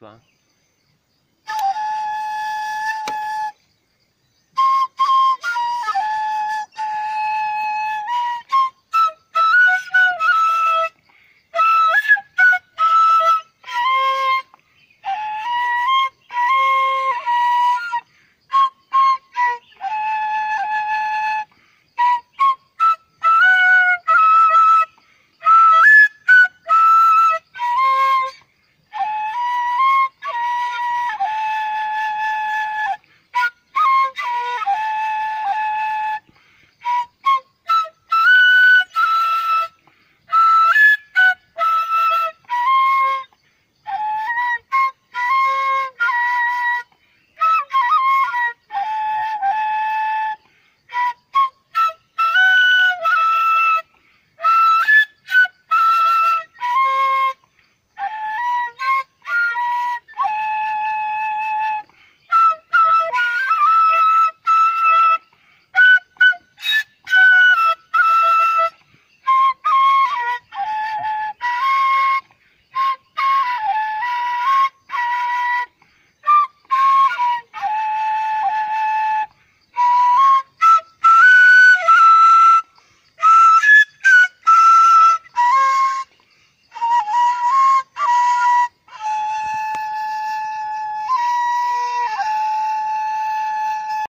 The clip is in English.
Bye.